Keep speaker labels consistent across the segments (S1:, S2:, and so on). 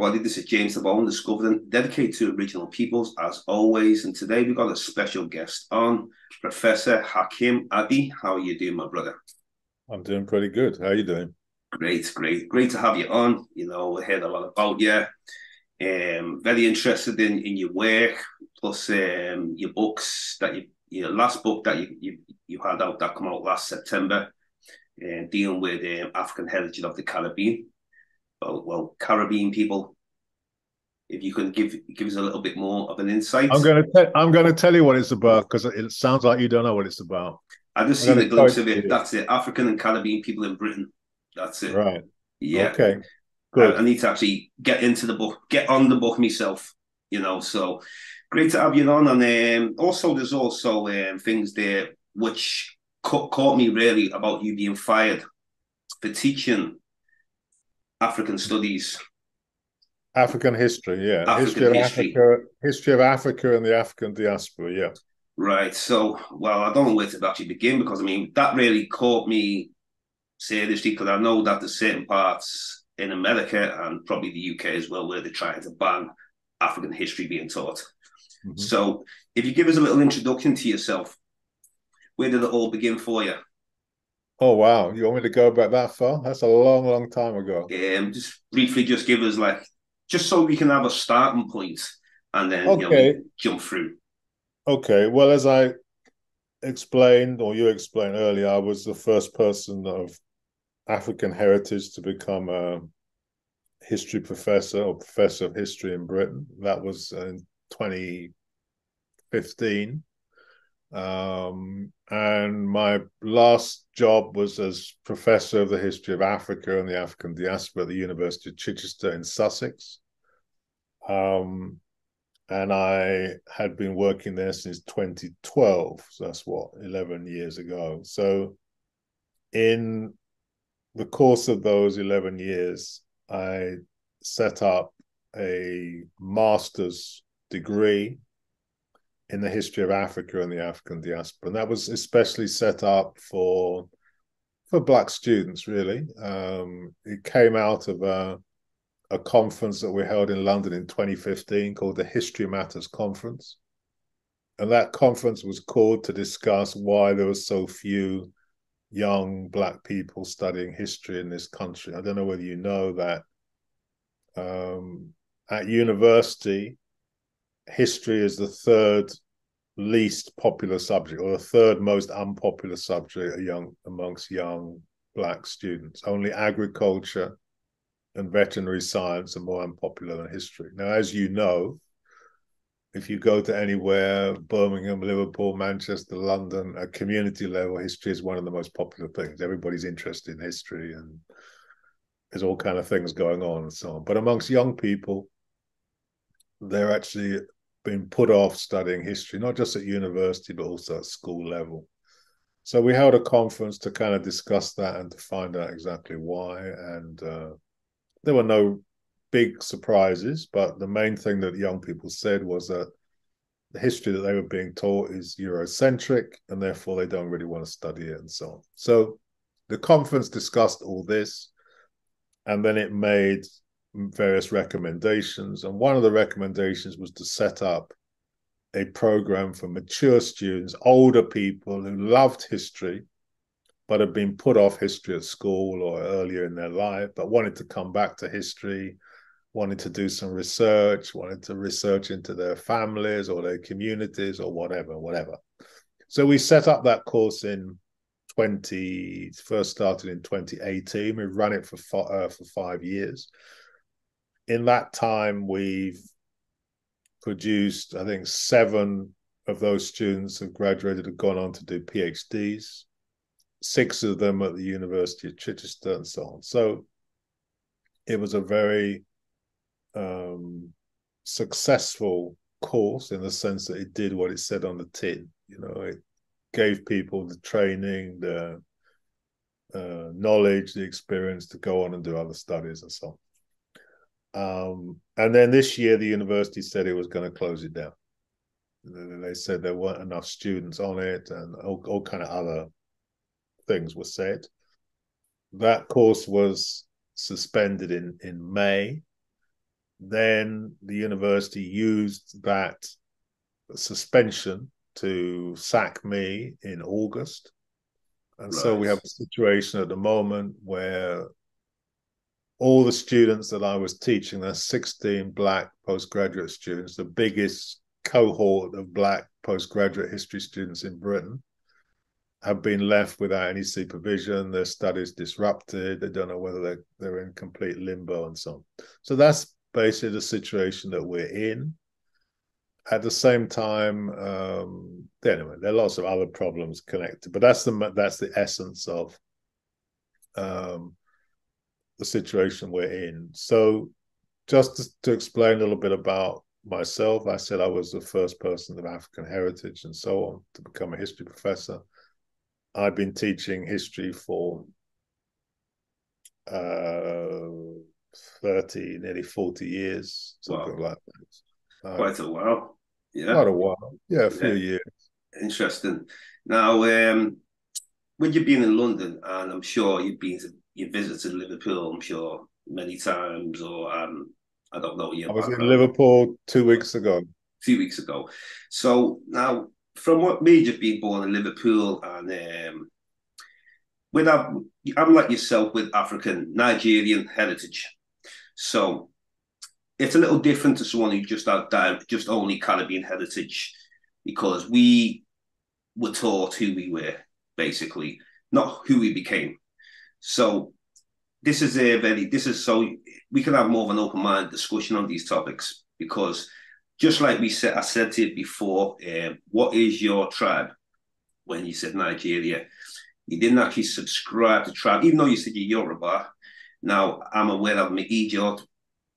S1: everybody. This is James Diboe, Discovering, dedicated to Aboriginal peoples as always. And today we've got a special guest on, Professor Hakim Adi. How are you doing, my brother?
S2: I'm doing pretty good. How are you doing?
S1: Great, great, great to have you on. You know, we heard a lot about you. Um, very interested in, in your work, plus um, your books that you, your last book that you, you, you had out that come out last September, uh, dealing with um, African heritage of the Caribbean well, well Caribbean people. If you can give give us a little bit more of an insight,
S2: I'm going to te- I'm going to tell you what it's about because it sounds like you don't know what it's about.
S1: I just see the glimpse of it. That's it. African and Caribbean people in Britain. That's it.
S2: Right.
S1: Yeah.
S2: Okay. Good.
S1: I, I need to actually get into the book, get on the book myself. You know, so great to have you on. And um, also, there's also um, things there which ca- caught me really about you being fired for teaching African studies.
S2: African history, yeah.
S1: African
S2: history of
S1: history.
S2: Africa, history of Africa and the African diaspora, yeah.
S1: Right. So, well, I don't know where to actually begin because I mean that really caught me seriously because I know that there's certain parts in America and probably the UK as well where they're trying to ban African history being taught. Mm-hmm. So, if you give us a little introduction to yourself, where did it all begin for you?
S2: Oh wow! You want me to go back that far? That's a long, long time ago.
S1: Um, just briefly, just give us like, just so we can have a starting point, and then
S2: okay.
S1: you know, jump through.
S2: Okay. Well, as I explained, or you explained earlier, I was the first person of African heritage to become a history professor or professor of history in Britain. That was in 2015. Um, and my last job was as professor of the history of Africa and the African diaspora at the University of Chichester in Sussex. Um, and I had been working there since 2012. So that's what, 11 years ago. So, in the course of those 11 years, I set up a master's degree in the history of Africa and the African diaspora. And that was especially set up for for black students, really. Um, it came out of a, a conference that we held in London in 2015 called the History Matters Conference. And that conference was called to discuss why there were so few young black people studying history in this country. I don't know whether you know that um, at university, history is the third least popular subject or the third most unpopular subject young amongst young black students. Only agriculture and veterinary science are more unpopular than history. Now, as you know, if you go to anywhere, Birmingham, Liverpool, Manchester, London, at community level, history is one of the most popular things. Everybody's interested in history and there's all kind of things going on and so on. But amongst young people, they're actually been put off studying history, not just at university, but also at school level. So we held a conference to kind of discuss that and to find out exactly why. And uh, there were no big surprises, but the main thing that young people said was that the history that they were being taught is Eurocentric, and therefore they don't really want to study it and so on. So the conference discussed all this, and then it made various recommendations. And one of the recommendations was to set up a program for mature students, older people who loved history, but had been put off history at school or earlier in their life, but wanted to come back to history, wanted to do some research, wanted to research into their families or their communities or whatever, whatever. So we set up that course in 20, first started in 2018. We've run it for, uh, for five years in that time, we've produced, I think, seven of those students have graduated have gone on to do PhDs, six of them at the University of Chichester, and so on. So it was a very um, successful course in the sense that it did what it said on the tin. You know, it gave people the training, the uh, knowledge, the experience to go on and do other studies and so on. Um, and then this year, the university said it was going to close it down. They said there weren't enough students on it, and all, all kind of other things were said. That course was suspended in in May, then the university used that suspension to sack me in August. And right. so we have a situation at the moment where all the students that I was teaching, there's 16 black postgraduate students, the biggest cohort of black postgraduate history students in Britain, have been left without any supervision. Their studies disrupted. They don't know whether they're, they're in complete limbo and so on. So that's basically the situation that we're in. At the same time, um, anyway, there are lots of other problems connected, but that's the that's the essence of um, the situation we're in. So, just to, to explain a little bit about myself, I said I was the first person of African heritage and so on to become a history professor. I've been teaching history for uh, 30, nearly 40 years, something wow. like
S1: that. Uh, quite a while. Yeah.
S2: Quite a while. Yeah, a few yeah. years.
S1: Interesting. Now, um, when you've been in London, and I'm sure you've been to, you visited Liverpool, I'm sure many times, or um, I don't know.
S2: I was background. in Liverpool two weeks ago.
S1: Few weeks ago. So now, from what me just being born in Liverpool and um, with I'm like yourself with African Nigerian heritage. So it's a little different to someone who just had just only Caribbean heritage because we were taught who we were, basically, not who we became. So this is a very this is so we can have more of an open mind discussion on these topics because just like we said I said to you before, uh, what is your tribe? When you said Nigeria, you didn't actually subscribe to tribe, even though you said you're Yoruba. Now, I'm aware of my Egypt.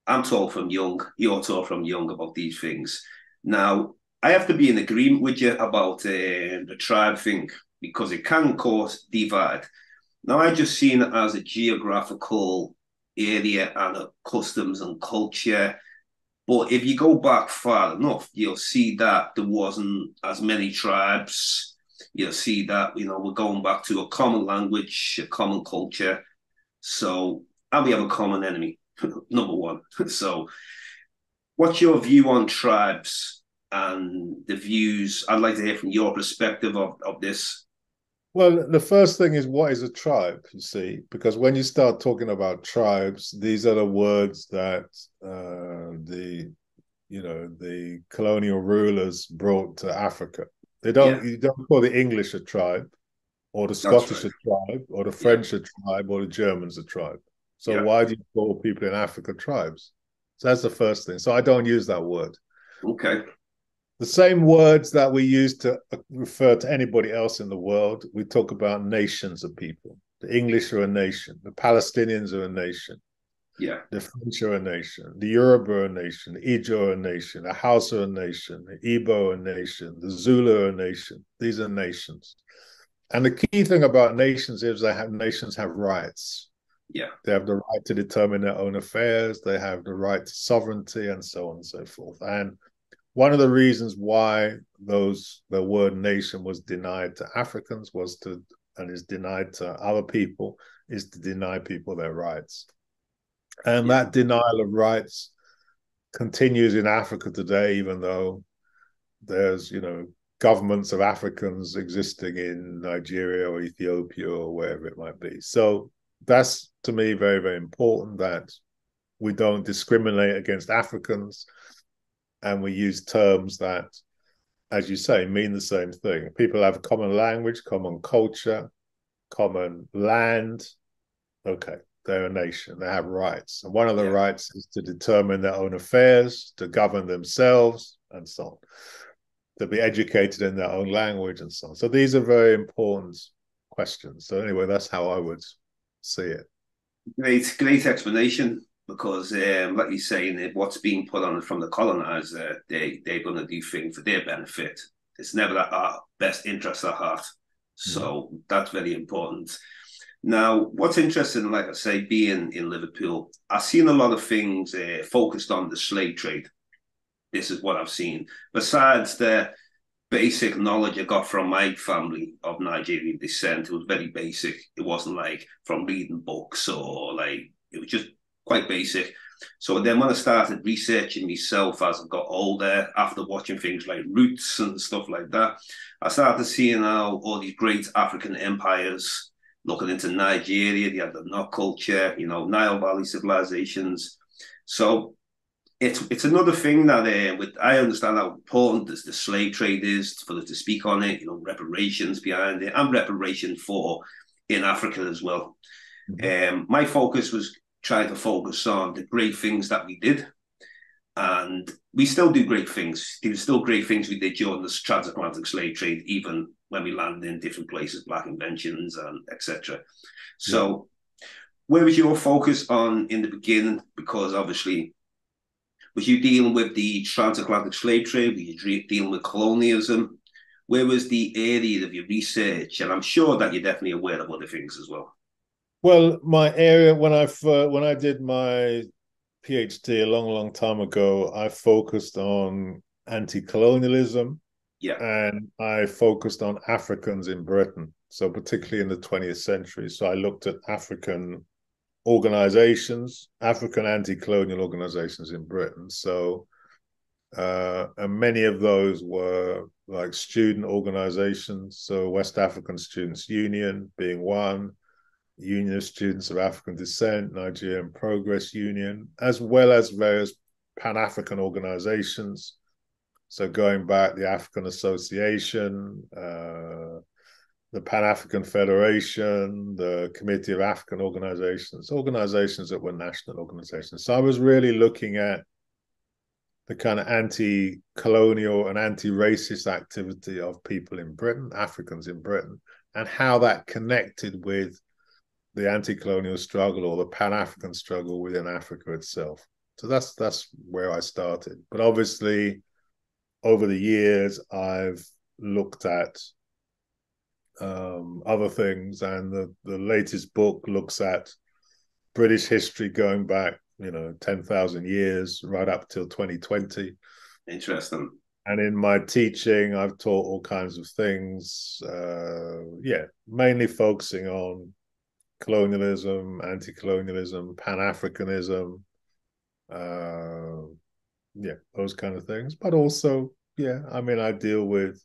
S1: I'm taught from young. You're taught from young about these things. Now, I have to be in agreement with you about uh, the tribe thing because it can cause divide. Now, I just seen it as a geographical area and a customs and culture. But if you go back far enough, you'll see that there wasn't as many tribes. You'll see that, you know, we're going back to a common language, a common culture. So and we have a common enemy, number one. so, what's your view on tribes and the views? I'd like to hear from your perspective of, of this.
S2: Well, the first thing is what is a tribe, you see? Because when you start talking about tribes, these are the words that uh, the you know the colonial rulers brought to Africa. They don't yeah. you don't call the English a tribe, or the Scottish right. a tribe, or the French yeah. a tribe, or the Germans a tribe. So yeah. why do you call people in Africa tribes? So that's the first thing. So I don't use that word.
S1: Okay.
S2: The same words that we use to uh, refer to anybody else in the world, we talk about nations of people. The English are a nation. The Palestinians are a nation.
S1: Yeah.
S2: The French are a nation. The Yoruba are a nation. The Ijo are a nation. The Hausa are a nation. The Igbo are a nation. The Zulu are a nation. These are nations. And the key thing about nations is they have nations have rights.
S1: Yeah.
S2: They have the right to determine their own affairs, they have the right to sovereignty and so on and so forth. And one of the reasons why those the word nation was denied to Africans was to and is denied to other people is to deny people their rights. And yeah. that denial of rights continues in Africa today, even though there's, you know, governments of Africans existing in Nigeria or Ethiopia or wherever it might be. So that's to me very very important that we don't discriminate against Africans and we use terms that as you say mean the same thing people have common language common culture common land okay they're a nation they have rights and one of the yeah. rights is to determine their own affairs to govern themselves and so on to be educated in their own language and so on so these are very important questions so anyway that's how i would see it.
S1: Great, great explanation. Because, um, like you're saying, what's being put on from the colonizer, they they're going to do things for their benefit. It's never at our best interest at heart. So mm-hmm. that's very important. Now, what's interesting, like I say, being in Liverpool, I've seen a lot of things uh, focused on the slave trade. This is what I've seen. Besides the basic knowledge I got from my family of Nigerian descent. It was very basic. It wasn't like from reading books or like it was just quite basic. So then when I started researching myself as I got older, after watching things like Roots and stuff like that, I started seeing how all these great African empires, looking into Nigeria, they had the Nok culture, you know, Nile Valley civilizations. So it's it's another thing that uh, with I understand how important this, the slave trade is for us to speak on it, you know, reparations behind it, and reparation for in Africa as well. Mm-hmm. Um, my focus was trying to focus on the great things that we did, and we still do great things. There's still great things we did during this transatlantic slave trade, even when we landed in different places, black inventions and etc. So, yeah. where was your focus on in the beginning? Because obviously was you dealing with the transatlantic slave trade? Were you dealing with colonialism? Where was the area of your research? And I'm sure that you're definitely aware of other things as well.
S2: Well, my area when I uh, when I did my PhD a long, long time ago, I focused on anti-colonialism.
S1: Yeah.
S2: And I focused on Africans in Britain. So particularly in the 20th century. So I looked at African organizations, African anti-colonial organizations in Britain. So, uh, and many of those were like student organizations. So, West African Students Union being one, Union of Students of African Descent, Nigerian Progress Union, as well as various Pan African organizations. So, going back, the African Association, uh, the Pan African Federation, the Committee of African Organizations, organizations that were national organizations. So I was really looking at the kind of anti colonial and anti racist activity of people in Britain, Africans in Britain, and how that connected with the anti colonial struggle or the Pan African struggle within Africa itself. So that's that's where I started. But obviously, over the years, I've looked at um, other things. And the, the latest book looks at British history going back, you know, 10,000 years, right up till 2020.
S1: Interesting.
S2: And in my teaching, I've taught all kinds of things. Uh, yeah, mainly focusing on colonialism, anti colonialism, Pan Africanism. Uh, yeah, those kind of things. But also, yeah, I mean, I deal with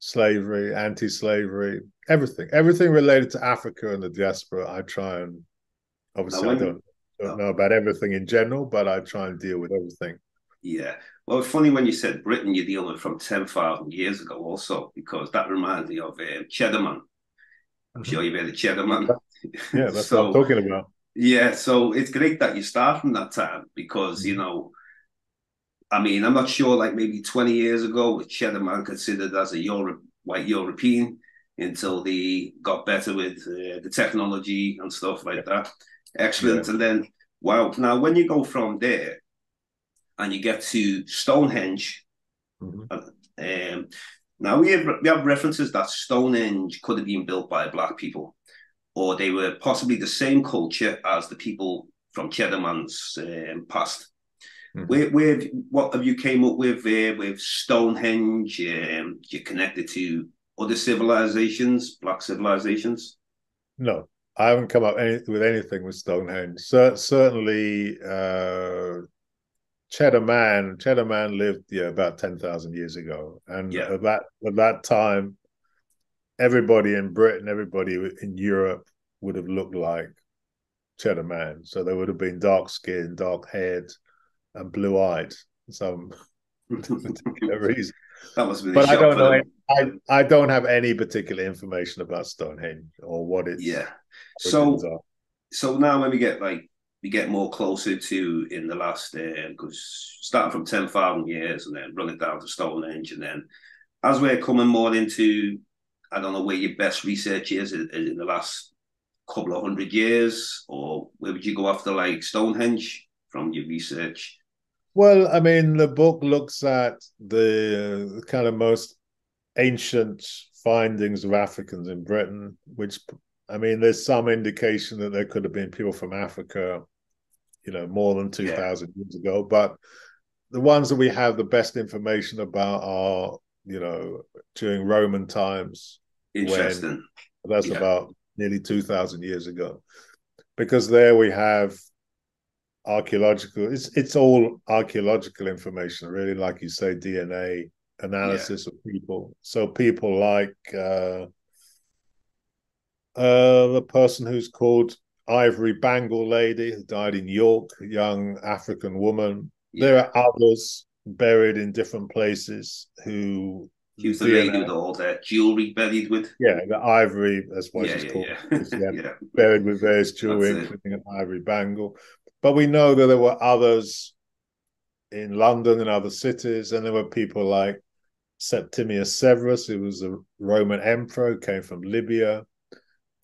S2: slavery, anti-slavery, everything, everything related to Africa and the diaspora. I try and obviously I don't, don't know about everything in general, but I try and deal with everything.
S1: Yeah. Well, it's funny when you said Britain, you're dealing with from 10,000 years ago also, because that reminds me of uh, Cheddarman. I'm sure you've heard of Cheddarman.
S2: Yeah, that's so, what I'm talking about.
S1: Yeah, so it's great that you start from that time because, you mm-hmm. know, I mean, I'm not sure, like maybe 20 years ago, was Cheddarman considered as a Europe, white European until they got better with uh, the technology and stuff like that. Excellent. Yeah. And then, wow, now when you go from there and you get to Stonehenge, mm-hmm. Uh, um, now we have, we have references that Stonehenge could have been built by black people, or they were possibly the same culture as the people from Cheddarman's um, past. Mm-hmm. Where, where, what have you came up with there with Stonehenge? Um, you connected to other civilizations, black civilizations?
S2: No, I haven't come up any, with anything with Stonehenge. So, certainly, uh, Cheddar Man, Cheddar Man lived yeah about ten thousand years ago, and yeah. at that at that time, everybody in Britain, everybody in Europe would have looked like Cheddar Man. So they would have been dark skinned, dark haired, and blue eyed for some particular reason.
S1: That must be.
S2: But I don't know. Any, I I don't have any particular information about Stonehenge or what it's.
S1: Yeah. So so now when we get like we get more closer to in the last because uh, starting from ten thousand years and then running down to Stonehenge and then as we're coming more into I don't know where your best research is in, in the last couple of hundred years or where would you go after like Stonehenge from your research?
S2: Well, I mean, the book looks at the kind of most ancient findings of Africans in Britain, which I mean, there's some indication that there could have been people from Africa, you know, more than 2,000 yeah. years ago. But the ones that we have the best information about are, you know, during Roman times.
S1: Interesting.
S2: That's yeah. about nearly 2,000 years ago. Because there we have archaeological. It's it's all archaeological information, really. Like you say, DNA analysis yeah. of people. So people like uh, uh, the person who's called Ivory Bangle Lady, who died in York, young African woman. Yeah. There are others buried in different places who
S1: she was the lady with all the jewelry buried with.
S2: Yeah, the ivory, that's what yeah, she's yeah, called. Yeah. yeah. Buried with various jewelry, including an ivory bangle. But we know that there were others in London and other cities, and there were people like Septimius Severus, who was a Roman emperor, who came from Libya.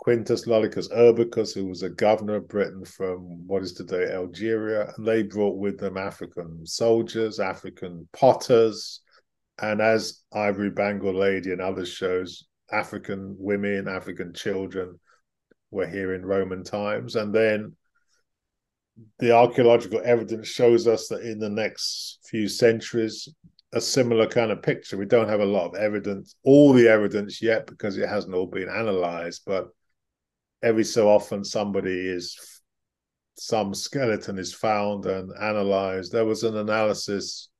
S2: Quintus Lollius Urbicus, who was a governor of Britain from what is today Algeria, and they brought with them African soldiers, African potters, and as Ivory Bangle Lady and others shows, African women, African children were here in Roman times. And then the archaeological evidence shows us that in the next few centuries, a similar kind of picture. We don't have a lot of evidence, all the evidence yet, because it hasn't all been analyzed, but every so often somebody is some skeleton is found and analyzed. There was an analysis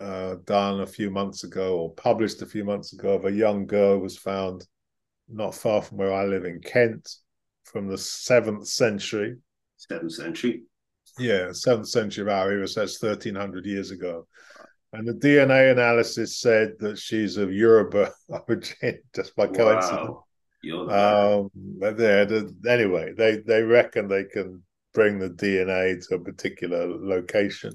S2: uh, done a few months ago or published a few months ago of a young girl was found not far from where I live in Kent from the seventh century.
S1: Seventh century.
S2: Yeah, seventh century of our era. So that's thirteen hundred years ago. And the DNA analysis said that she's of Yoruba origin, just by coincidence. Wow. Um, yeah, anyway, they they reckon they can bring the DNA to a particular location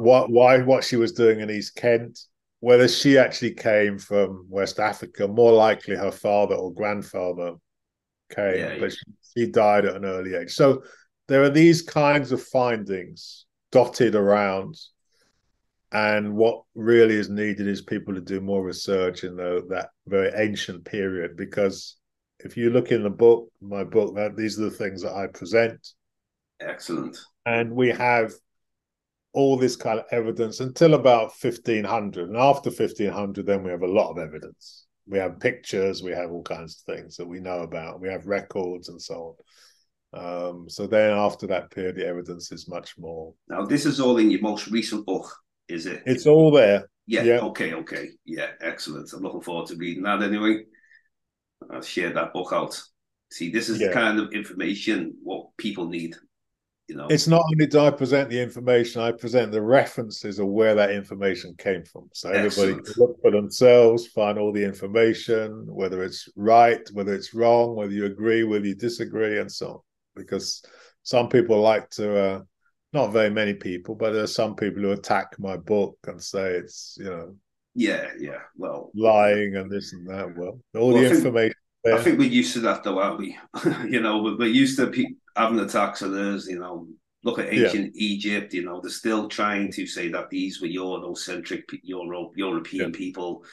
S2: what why what she was doing in East Kent, whether she actually came from West Africa, more likely her father or grandfather came, yeah, but she, she died at an early age. So there are these kinds of findings dotted around and what really is needed is people to do more research in the, that very ancient period because if you look in the book my book that these are the things that i present.
S1: Excellent.
S2: And we have all this kind of evidence until about 1500 and after 1500 then we have a lot of evidence. We have pictures we have all kinds of things that we know about. We have records and so on. Um, so then after that period the evidence is much more.
S1: Now this is all in your most recent book is it?
S2: It's all there.
S1: Yeah, yeah. okay okay. Yeah excellent. I'm looking forward to reading that anyway. I'll share that book out. See this is yeah. the kind of information what people need you know?
S2: It's not only do i present the information i present the references of where that information came from. So Excellent. everybody can look for themselves find all the information whether it's right whether it's wrong whether you agree whether you disagree and so on. Because some people like to uh, not very many people but there are some people who attack my book and say it's you know
S1: yeah yeah well
S2: lying and this and that well all well, the I information
S1: think, I think we're used to that though, aren't we? you know, we're, we're used to pe- having attacks on us, you know, look at ancient yeah. Egypt, you know, they're still trying to say that these were Eurocentric Euro, European yeah. people.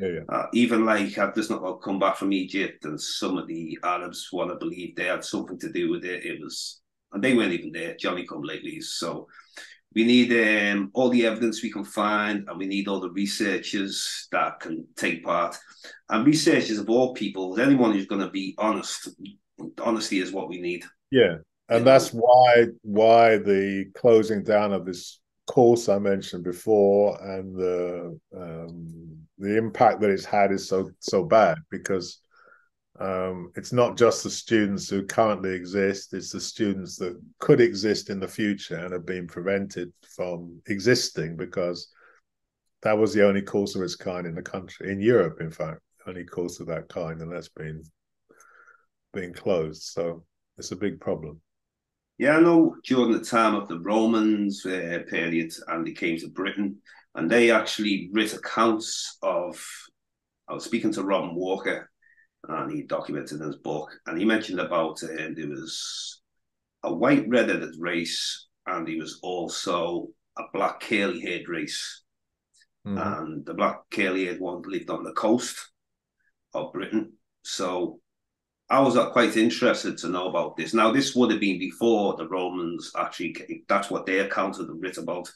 S2: Yeah, yeah.
S1: Uh, even like I've just not come back from Egypt, and some of the Arabs want to believe they had something to do with it. It was, and they weren't even there. Johnny come lately, so we need um, all the evidence we can find, and we need all the researchers that can take part. And researchers of all people, anyone who's going to be honest, honesty is what we need.
S2: Yeah, and that's why why the closing down of this course I mentioned before and the um, the impact that it's had is so so bad because um, it's not just the students who currently exist; it's the students that could exist in the future and have been prevented from existing because that was the only course of its kind in the country in Europe. In fact, only course of that kind, and that's been being closed. So it's a big problem.
S1: Yeah, I know during the time of the Romans uh, period, and they came to Britain, and they actually writ accounts of. I was speaking to Robin Walker, and he documented in his book, and he mentioned about uh, there was a white redheaded race, and he was also a black curly haired race, mm-hmm. and the black curly haired one lived on the coast of Britain. So I was uh, quite interested to know about this. Now, this would have been before the Romans actually, that's what they accounted and writ about.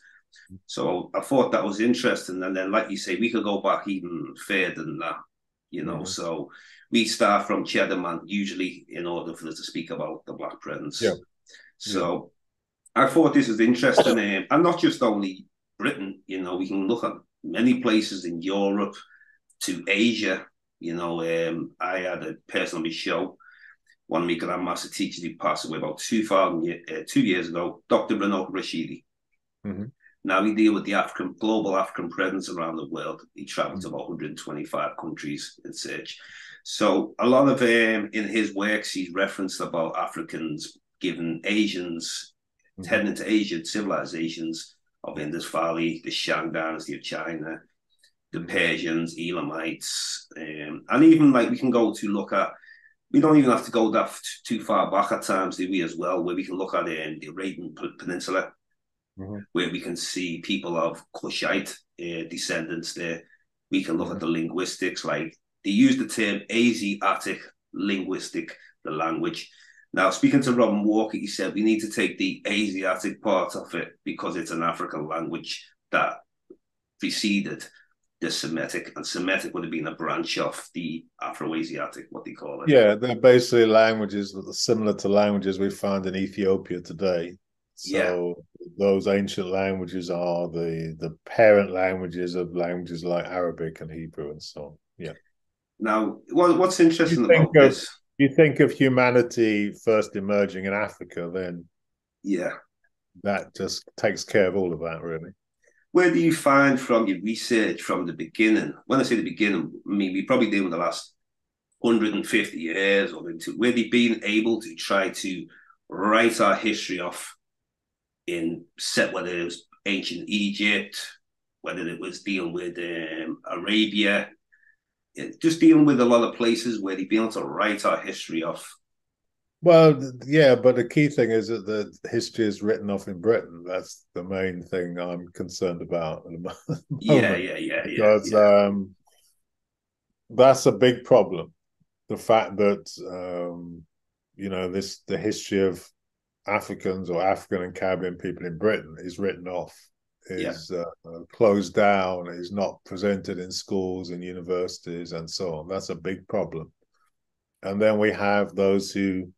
S1: So I thought that was interesting. And then, like you say, we could go back even further than that, you know. Mm-hmm. So we start from Cheddar Man usually in order for us to speak about the Black Prince.
S2: Yeah.
S1: So yeah. I thought this was interesting, um, and not just only Britain. You know, we can look at many places in Europe to Asia. You know, um, I had a person on my show, one of my grandmaster teachers who passed away about 2000, uh, two years ago, Dr. Runoko Rashidi. Mm-hmm. Now we deal with the African global African presence around the world. He traveled mm-hmm. to about 125 countries in search. So a lot of um, in his works, he's referenced about Africans giving Asians mm-hmm. heading into Asian civilizations of Indus Valley, the Shang dynasty of China, the Persians, Elamites, um, and even like we can go to look at. We don't even have to go that too far back at times, do we? As well, where we can look at um, the Arabian Peninsula, mm-hmm. where we can see people of Kushite uh, descendants there. We can look mm-hmm. at the linguistics, like they use the term Asiatic linguistic, the language. Now, speaking to Robin Walker, he said we need to take the Asiatic part of it because it's an African language that preceded the Semitic, and Semitic would have been a branch of the Afro-Asiatic, what they call it.
S2: Yeah, they're basically languages that are similar to languages we find in Ethiopia today. So yeah. Those ancient languages are the the parent languages of languages like Arabic and Hebrew and so on. Yeah.
S1: Now, what, what's interesting about
S2: of,
S1: this?
S2: You think of humanity first emerging in Africa, then
S1: yeah,
S2: that just takes care of all of that, really.
S1: Where do you find from your research from the beginning? When I say the beginning, I mean we probably did in the last 150 years or into where they've been able to try to write our history off in set whether it was ancient Egypt, whether it was dealing with um, Arabia, just dealing with a lot of places where they've been able to write our history off.
S2: Well, yeah, but the key thing is that the history is written off in Britain. That's the main thing I'm concerned about.
S1: yeah, yeah, yeah,
S2: because
S1: yeah.
S2: Um, that's a big problem. The fact that um, you know this the history of Africans or African and Caribbean people in Britain is written off is yeah. uh, closed down, is not presented in schools and universities and so on. That's a big problem. And then we have those who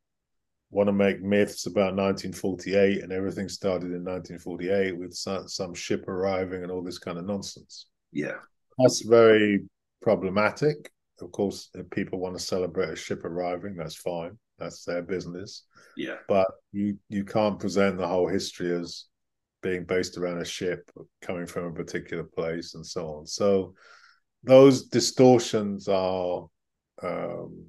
S2: want to make myths about 1948 and everything started in 1948 with some, some ship arriving and all this kind of nonsense.
S1: Yeah.
S2: That's very problematic. Of course, if people want to celebrate a ship arriving, that's fine. That's their business.
S1: Yeah.
S2: But you you can't present the whole history as being based around a ship coming from a particular place and so on. So those distortions are, um,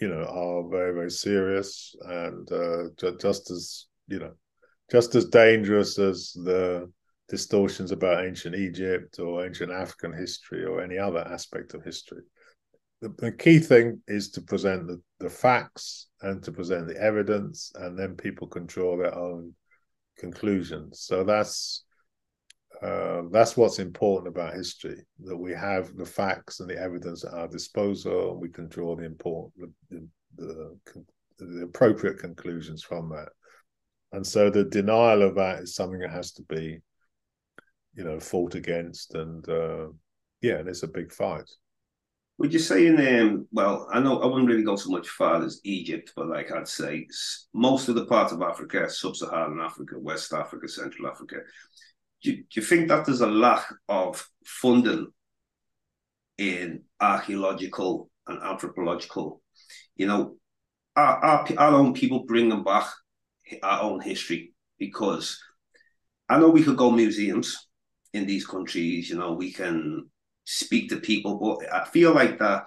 S2: you know, are very very serious and uh, ju- just as you know, just as dangerous as the distortions about ancient Egypt or ancient African history or any other aspect of history. The, the key thing is to present the, the facts and to present the evidence, and then people can draw their own conclusions. So that's uh, that's what's important about history that we have the facts and the evidence at our disposal and we can draw the important the, the, the, appropriate conclusions from that and so the denial of that is something that has to be you know fought against and uh, yeah and it's a big fight
S1: would you say in um, well, I know I wouldn't really go so much far as Egypt, but like I'd say most of the parts of Africa, sub-Saharan Africa, West Africa, Central Africa. Do you, do you think that there's a lack of funding in archaeological and anthropological? You know, our, our, our own people bringing back our own history because I know we could go museums in these countries. You know, we can speak to people. But I feel like that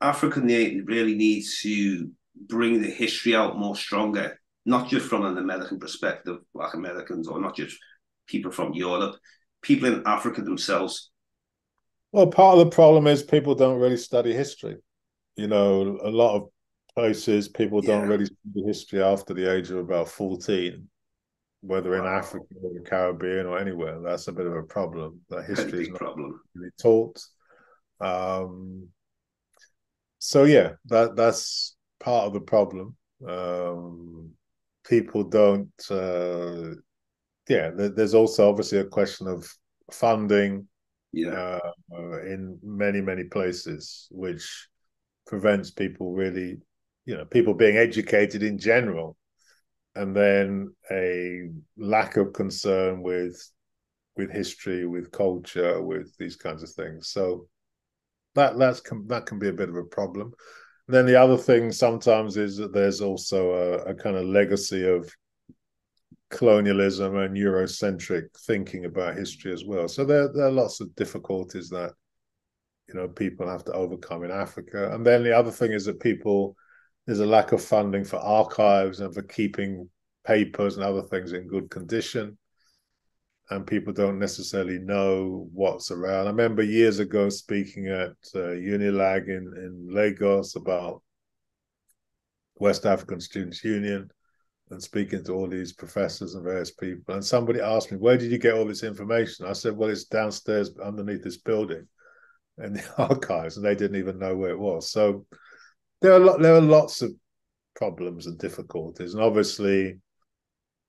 S1: Africa really needs to bring the history out more stronger, not just from an American perspective, Black Americans, or not just people from Europe, people in Africa themselves.
S2: Well, part of the problem is people don't really study history. You know, a lot of places people don't really study history after the age of about 14 whether in wow. Africa or the Caribbean or anywhere. That's a bit of a problem. That history is not
S1: problem.
S2: really taught. Um, so yeah, that that's part of the problem. Um, people don't. Uh, yeah, there's also obviously a question of funding.
S1: Yeah.
S2: Uh, in many many places, which prevents people really, you know, people being educated in general and then a lack of concern with with history, with culture, with these kinds of things. So that that's that can be a bit of a problem. And then the other thing sometimes is that there's also a, a kind of legacy of colonialism and Eurocentric thinking about history as well. So there, there are lots of difficulties that you know people have to overcome in Africa. And then the other thing is that people there's a lack of funding for archives and for keeping papers and other things in good condition. And people don't necessarily know what's around. I remember years ago speaking at uh, Unilag in, in Lagos about West African Students Union and speaking to all these professors and various people. And somebody asked me, Where did you get all this information? I said, Well, it's downstairs underneath this building in the archives, and they didn't even know where it was. So there are lot, there are lots of problems and difficulties, and obviously,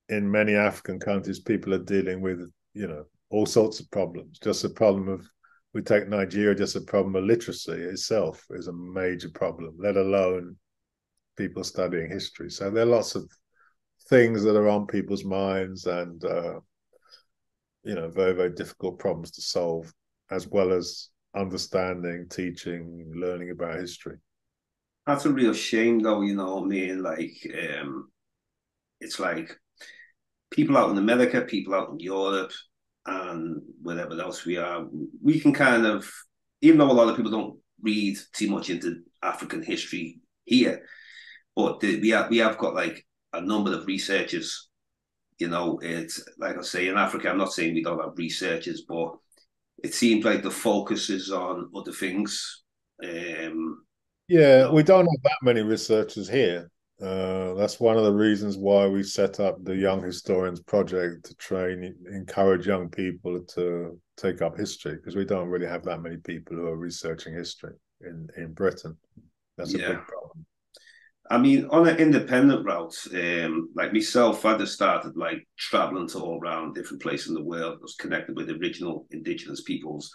S2: in many African countries, people are dealing with you know all sorts of problems. Just a problem of we take Nigeria, just a problem of literacy itself is a major problem, let alone people studying history. So there are lots of things that are on people's minds and uh, you know very very difficult problems to solve as well as understanding teaching learning about history
S1: that's a real shame though you know what i mean like um it's like people out in america people out in europe and wherever else we are we can kind of even though a lot of people don't read too much into african history here but the, we have we have got like a number of researchers. You know, it's like I say in Africa. I'm not saying we don't have researchers, but it seems like the focus is on other things. Um,
S2: yeah, we don't have that many researchers here. Uh, that's one of the reasons why we set up the Young Historians Project to train, encourage young people to take up history because we don't really have that many people who are researching history in in Britain. That's a yeah. big problem.
S1: I mean, on an independent route, um, like myself, I just started like traveling to all around different places in the world. I was connected with original indigenous peoples,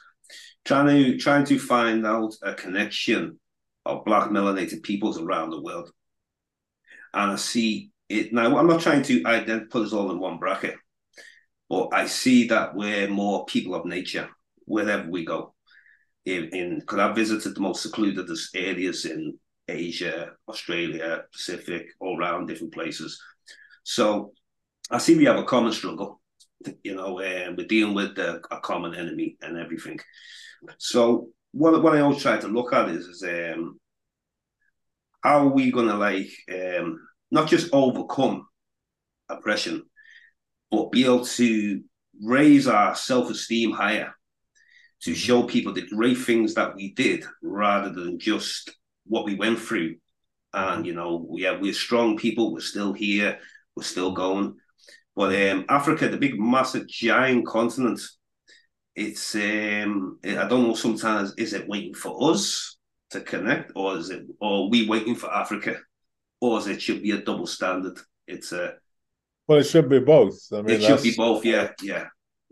S1: trying to trying to find out a connection of black melanated peoples around the world. And I see it now. I'm not trying to identify put us all in one bracket, but I see that we're more people of nature wherever we go. In because I've visited the most secluded areas in Asia, Australia, Pacific, all around different places. So I see we have a common struggle. You know, uh, we're dealing with a common enemy and everything. So what what I always try to look at is, is um, how are we going to like um, not just overcome oppression, but be able to raise our self esteem higher to mm-hmm. show people the great things that we did rather than just what we went through. And you know, yeah, we're strong people. We're still here. We're still going. But um, Africa, the big, massive, giant continent, it's um, I don't know. Sometimes is it waiting for us to connect, or is it, or we waiting for Africa, or is it should be a double standard? It's a
S2: well, it should be both. I
S1: mean, it should be both. Yeah, yeah,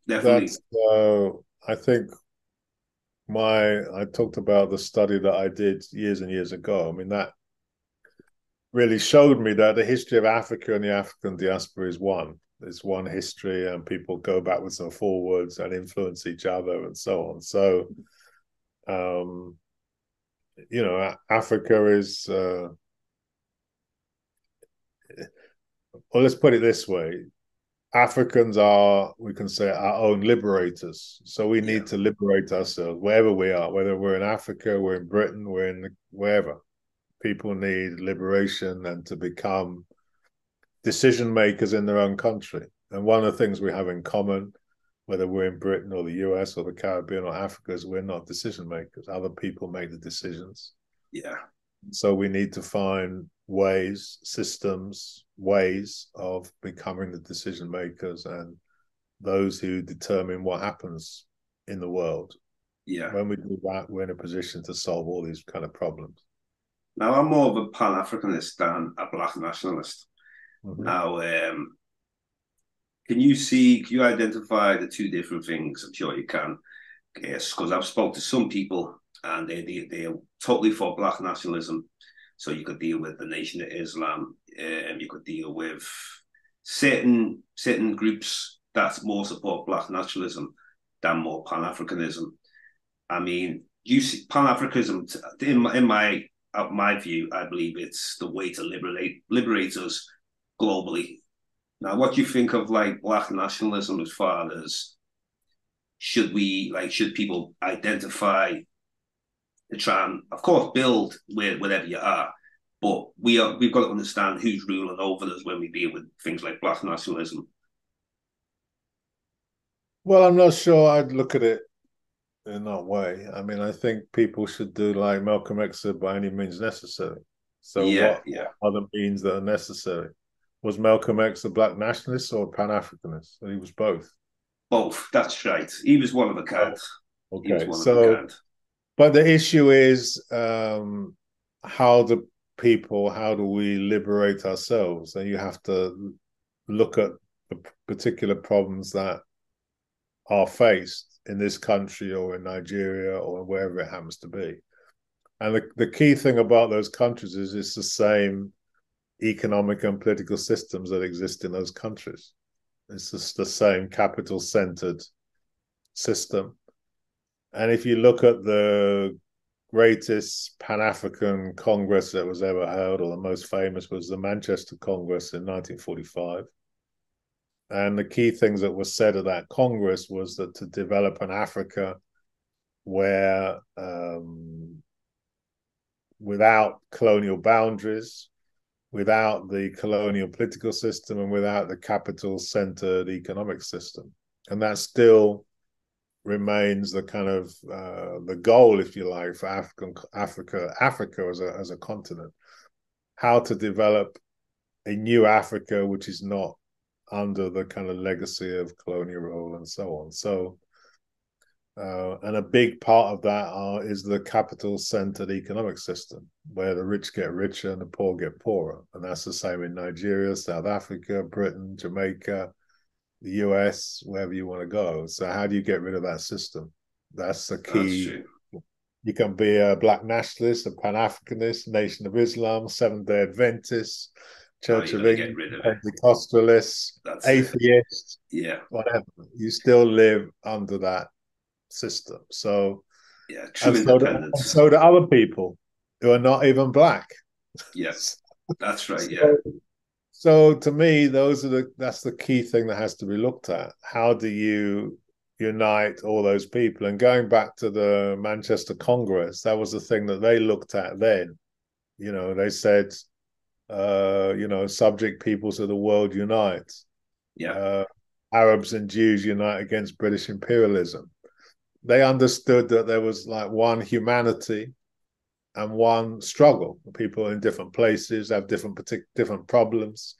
S1: definitely.
S2: Uh, I think my I talked about the study that I did years and years ago. I mean that really showed me that the history of Africa and the African diaspora is one. It's one history, and people go backwards and forwards and influence each other and so on. So, um, you know, Africa is. Uh, well, let's put it this way: Africans are, we can say, our own liberators. So we need yeah. to liberate ourselves wherever we are, whether we're in Africa, we're in Britain, we're in wherever. People need liberation and to become decision makers in their own country. And one of the things we have in common, whether we're in Britain or the US or the Caribbean or Africa, is we're not decision makers. Other people make the decisions.
S1: Yeah.
S2: So we need to find ways, systems, ways of becoming the decision makers and those who determine what happens in the world.
S1: Yeah.
S2: When we do that, we're in a position to solve all these kind of problems.
S1: Now, I'm more of a Pan Africanist than a Black nationalist. Mm-hmm. Now, um, can you see, can you identify the two different things? I'm sure you can. Yes, because I've spoke to some people and they, they, they're totally for Black nationalism so you could deal with the Nation of Islam, and um, you could deal with certain certain groups that more support black nationalism than more Pan Africanism. I mean, you see Pan Africanism in my, in my uh, my view, I believe it's the way to liberate liberate us globally. Now, what do you think of like black nationalism as far as should we like should people identify to try and of course build where wherever you are, but we are we've got to understand who's ruling over us when we deal with things like black nationalism.
S2: Well, I'm not sure I'd look at it in that way. I mean, I think people should do like Malcolm X said by any means necessary. So
S1: yeah,
S2: what
S1: yeah.
S2: other means that are necessary? Was Malcolm X a black nationalist or a Pan Africanist? He was both.
S1: Both. That's right. He was one of a kind.
S2: Okay, so but the issue is um, how do people, how do we liberate ourselves? And you have to look at the particular problems that are faced in this country or in Nigeria or wherever it happens to be. And the, the key thing about those countries is it's the same economic and political systems that exist in those countries. It's just the same capital centered system. And if you look at the greatest Pan African Congress that was ever held, or the most famous, was the Manchester Congress in 1945. And the key things that were said at that Congress was that to develop an Africa where, um, without colonial boundaries, without the colonial political system, and without the capital centered economic system. And that still remains the kind of uh, the goal, if you like, for African Africa, Africa as a as a continent. How to develop a new Africa, which is not under the kind of legacy of colonial rule and so on. So, uh, and a big part of that are, is the capital centered economic system where the rich get richer and the poor get poorer. And that's the same in Nigeria, South Africa, Britain, Jamaica, the US, wherever you want to go. So, how do you get rid of that system? That's the key. You can be a black nationalist, a Pan Africanist, Nation of Islam, Seventh day Adventist, Church oh, of England, Pentecostalists, atheists,
S1: yeah,
S2: whatever. You still live under that system. So,
S1: yeah, true and so, do,
S2: so do other people who are not even black.
S1: Yes, that's right. Yeah.
S2: So, so to me, those are the that's the key thing that has to be looked at. How do you unite all those people? And going back to the Manchester Congress, that was the thing that they looked at then. You know, they said uh, you know, subject peoples of the world unite.
S1: Yeah. Uh,
S2: Arabs and Jews unite against British imperialism. They understood that there was like one humanity and one struggle. People in different places have different partic- different problems.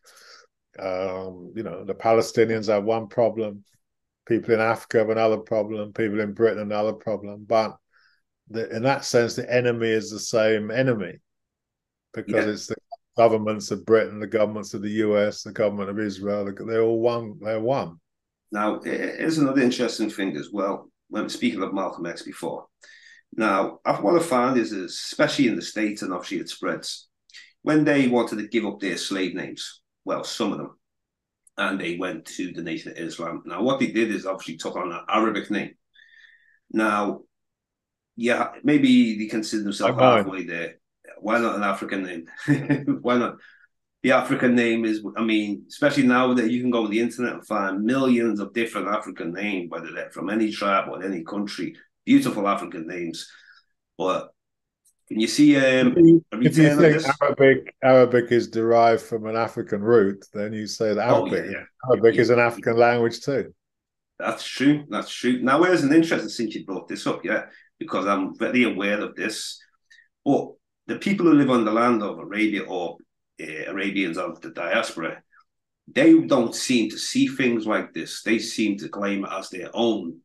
S2: Um, you know, the Palestinians have one problem. People in Africa have another problem. People in Britain another problem. But the, in that sense, the enemy is the same enemy because yeah. it's the governments of Britain, the governments of the US, the government of Israel, they're all one. They're one.
S1: Now, here's another interesting thing as well. When speaking of Malcolm X before, now what I found is, especially in the states, and obviously it spreads, when they wanted to give up their slave names, well, some of them, and they went to the Nation of Islam. Now, what they did is obviously took on an Arabic name. Now, yeah, maybe they consider themselves halfway there why not an African name? why not? The African name is, I mean, especially now that you can go on the internet and find millions of different African names, whether they're from any tribe or any country, beautiful African names. But can you see um,
S2: if you think Arabic Arabic is derived from an African root, then you say that Arabic, oh, yeah, yeah. Arabic yeah. is an African language too.
S1: That's true. That's true. Now, where's an interesting since you brought this up, yeah, because I'm very aware of this. But the people who live on the land of Arabia or uh, Arabians of the diaspora, they don't seem to see things like this. They seem to claim it as their own,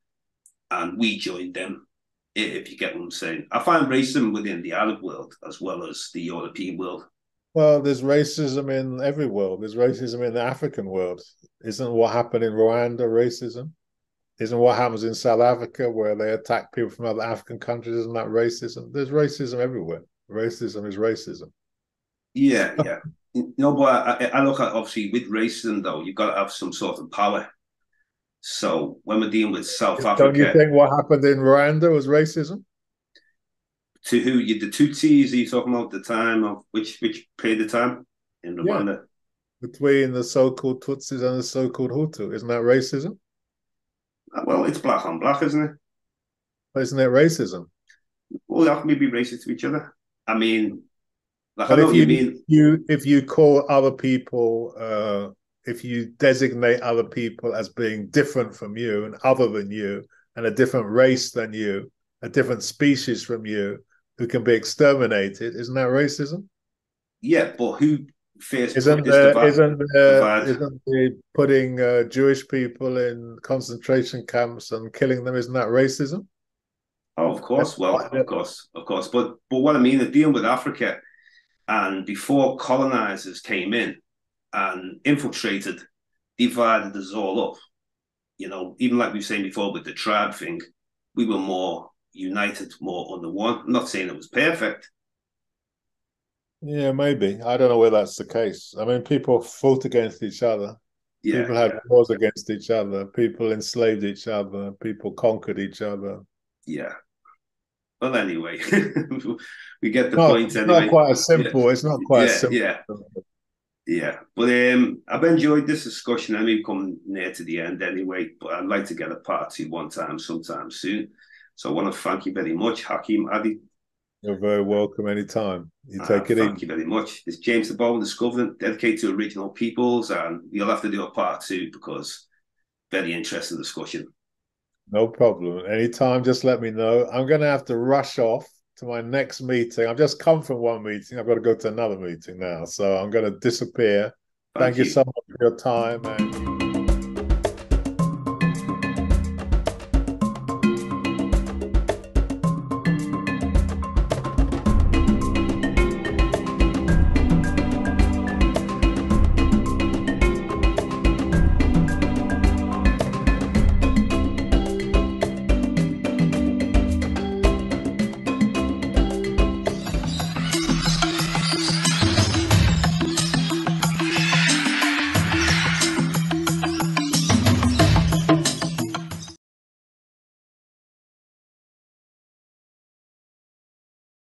S1: and we join them. If you get what I'm saying, I find racism within the Arab world as well as the European world.
S2: Well, there's racism in every world. There's racism in the African world. Isn't what happened in Rwanda racism? Isn't what happens in South Africa where they attack people from other African countries? Isn't that racism? There's racism everywhere racism is racism.
S1: Yeah, yeah. No, but I, I look at obviously with racism though, you've got to have some sort of power. So when we're dealing with South
S2: Don't
S1: Africa,
S2: you think what happened in Rwanda was racism?
S1: to who you the Tutsis? Are you talking about the time of which which period of time in Rwanda?
S2: Between the so-called Tutsis and the so-called Hutu, isn't that racism?
S1: Uh, Well, it's black on black, isn't it?
S2: Isn't it racism?
S1: Well, how can we be racist to each other? I mean, like
S2: But
S1: I know
S2: if
S1: what you
S2: you,
S1: mean.
S2: you if you call other people, uh, if you designate other people as being different from you and other than you, and a different race than you, a different species from you, who can be exterminated, isn't that racism?
S1: Yeah, but who first
S2: Isn't there,
S1: divide-
S2: isn't there,
S1: divide?
S2: isn't the putting uh, Jewish people in concentration camps and killing them? Isn't that racism?
S1: Oh, of course. Well, of course, of course. But but what I mean is dealing with Africa, and before colonizers came in and infiltrated, divided us all up. You know, even like we were saying before with the tribe thing, we were more united, more under one. I'm not saying it was perfect.
S2: Yeah, maybe. I don't know whether that's the case. I mean, people fought against each other.
S1: Yeah,
S2: people had wars against each other. People enslaved each other. People conquered each other.
S1: yeah. Well, anyway, we get the
S2: No,
S1: point
S2: it's
S1: anyway.
S2: not quite as simple. It's not quite
S1: yeah,
S2: as simple.
S1: yeah. Yeah, but um, I've enjoyed this discussion. I mean, we've come near to the end anyway, but I'd like to get a part two one time, sometime soon. So I want to thank you very much, Hakim Adi.
S2: You're very welcome anytime. You
S1: Uh,
S2: take it
S1: thank
S2: easy.
S1: you very much. It's James Diboe, Discovery, dedicated to original peoples, and you'll have to do a part two because very interesting discussion.
S2: No problem. Anytime, just let me know. I'm going to have to rush off to my next meeting. I've just come from one meeting. I've got to go to another meeting now. So I'm going to disappear. Thank, you so much for your time and